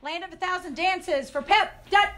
Land of a Thousand Dances for Pep. Dut.